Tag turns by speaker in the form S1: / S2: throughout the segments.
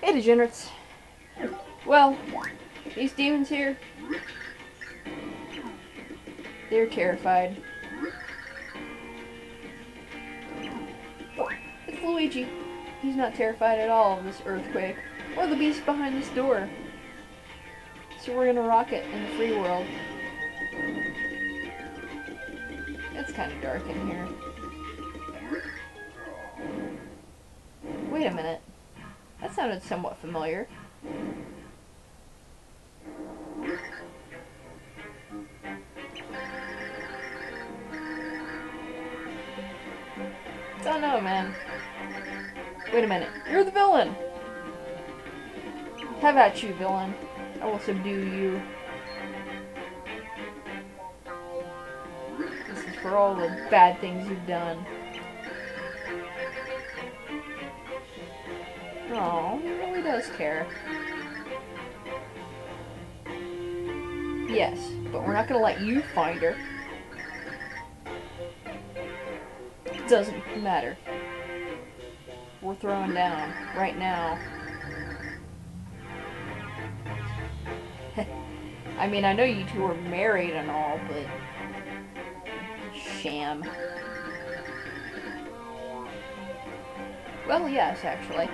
S1: Hey, degenerates. Well, these demons here, they're terrified. It's Luigi. He's not terrified at all of this earthquake, or the beast behind this door. So we're gonna rock it in the free world. It's kind of dark in here. Wait a minute. That sounded somewhat familiar. Don't know, man. Wait a minute. You're the villain! Have at you, villain. I will subdue you. This is for all the bad things you've done. Oh, he really does care. Yes, but we're not gonna let you find her. It Doesn't matter. We're throwing down right now. I mean, I know you two are married and all, but sham. Well, yes, actually.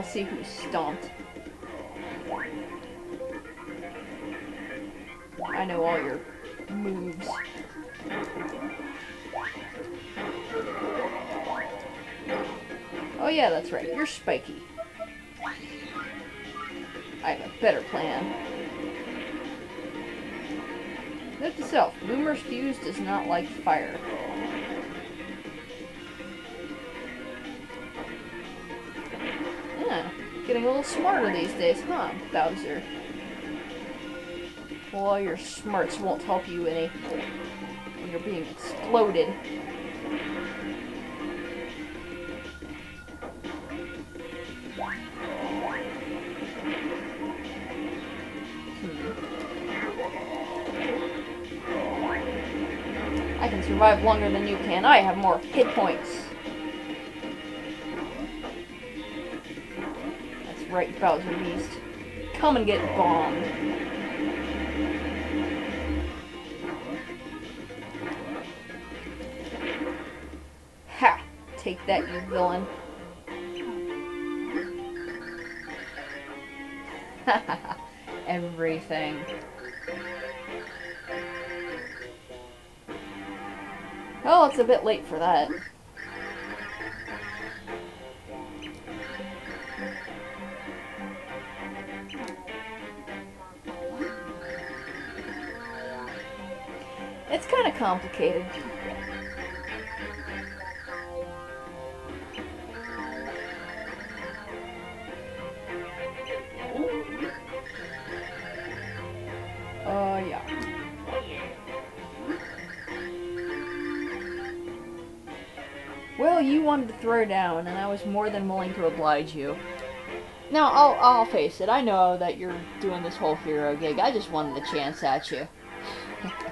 S1: We'll see who's stomped. I know all your moves. Oh yeah, that's right. You're spiky. I have a better plan. Note to self, Boomer's fuse does not like fire. Getting a little smarter these days, huh, Bowser? Well, your smarts won't help you any when you're being exploded. Hmm. I can survive longer than you can. I have more hit points. Right, Bowser Beast. Come and get bombed. Ha! Take that, you villain. Everything. Oh, it's a bit late for that. Complicated. Uh, yeah. Well, you wanted to throw down, and I was more than willing to oblige you. Now, I'll, I'll face it, I know that you're doing this whole hero gig. I just wanted a chance at you.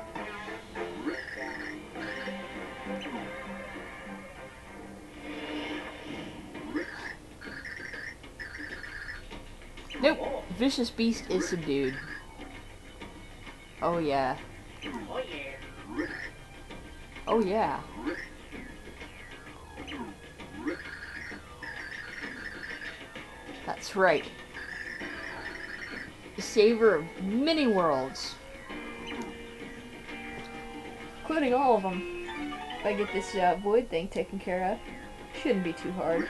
S1: Vicious Beast is subdued. Oh yeah. Oh yeah. That's right. The saver of many worlds. Including all of them. If I get this uh, void thing taken care of, shouldn't be too hard.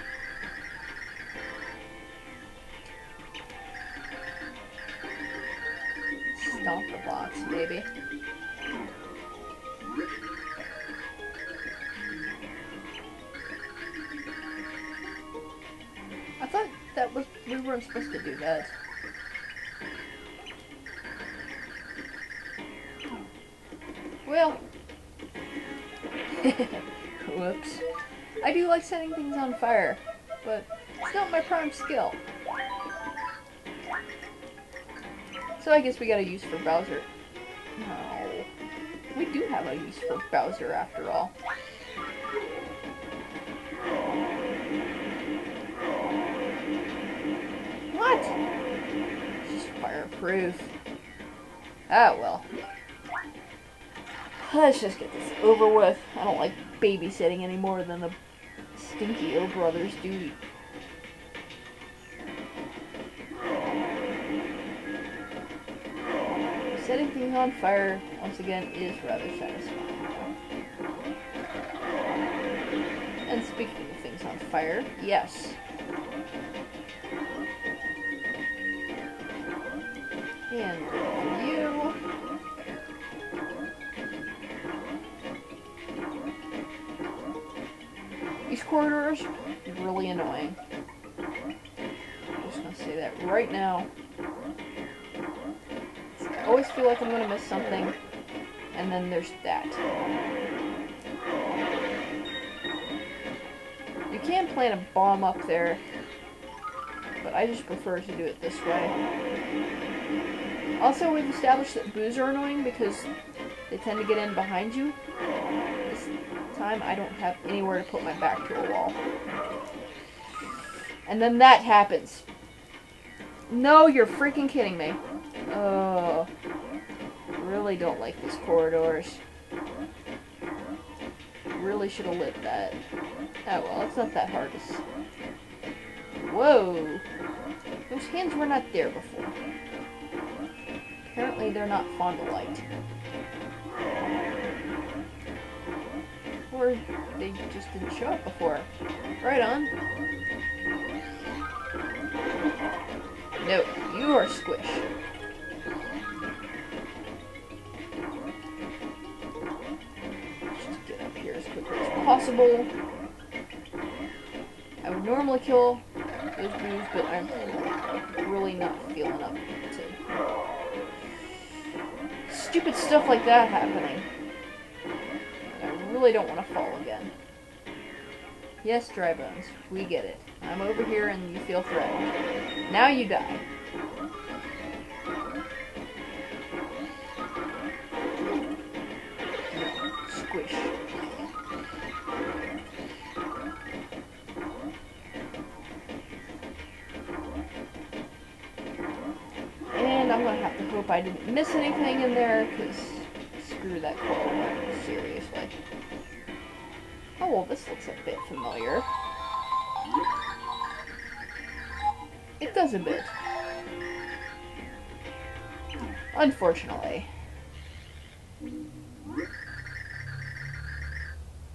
S1: The box, baby. I thought that was we weren't supposed to do that. Well, whoops. I do like setting things on fire, but it's not my prime skill. So I guess we gotta use for Bowser. No. We do have a use for Bowser after all. What? Just fireproof. Ah, well. Let's just get this over with. I don't like babysitting any more than the stinky O brothers do. Setting things on fire, once again, is rather satisfying. And speaking of things on fire, yes. And you. These corridors, really annoying. I'm just gonna say that right now. I always feel like I'm gonna miss something, and then there's that. You can plant a bomb up there, but I just prefer to do it this way. Also, we've established that boos are annoying because they tend to get in behind you. This time, I don't have anywhere to put my back to a wall. And then that happens. No, you're freaking kidding me. Oh. Oh, really don't like these corridors. Really should have lit that. Oh well, it's not that hard. Whoa! Those hands were not there before. Apparently they're not fond of light. Or they just didn't show up before. Right on. No, you are squish. Possible. I would normally kill those boos, but I'm really not feeling up to stupid stuff like that happening. I really don't want to fall again. Yes, dry bones, we get it. I'm over here and you feel threatened. Now you die. I'm gonna have to hope I didn't miss anything in there, because screw that coil, seriously. Oh, well, this looks a bit familiar. It does a bit. Unfortunately.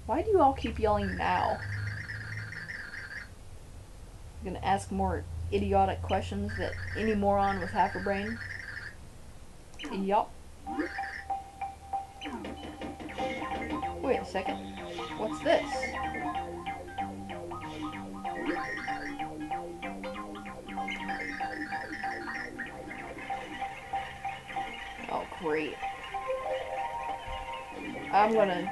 S1: Why do you all keep yelling now? I'm gonna ask more idiotic questions that any moron with half a brain? Yup. Wait a second. What's this? Oh, great. I'm gonna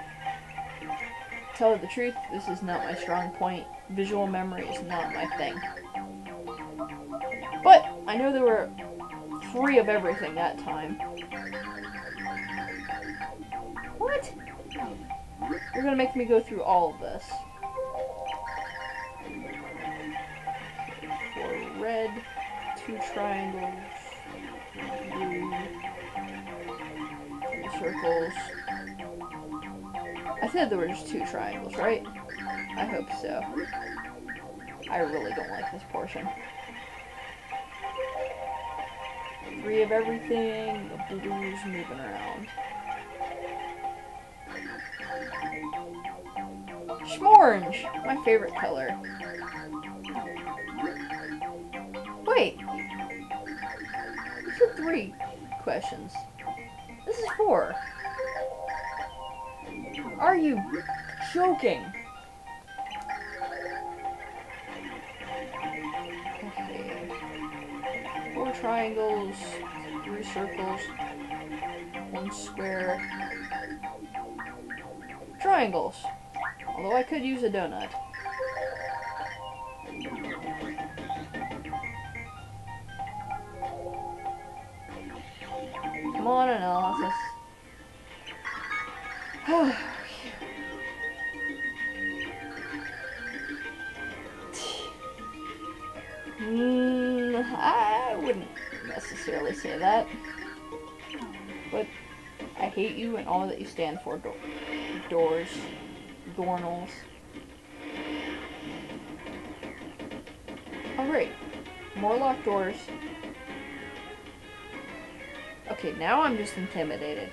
S1: tell you the truth, this is not my strong point. Visual memory is not my thing. But I know there were three of everything that time. What? You're gonna make me go through all of this. Four red, two triangles, blue, three circles. I said there were just two triangles, right? I hope so. I really don't like this portion. Three of everything, the blues moving around. Schmorange! My favorite color. Wait! These are three questions. This is four. Are you joking? Triangles, three circles, one square. Triangles. Although I could use a donut. Come on, analysis. necessarily say that. But I hate you and all that you stand for. Do doors. Dornals. Alright. More locked doors. Okay, now I'm just intimidated.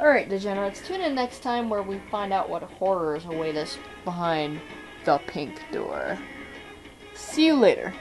S1: Alright, degenerates, tune in next time where we find out what horrors await us behind the pink door. See you later.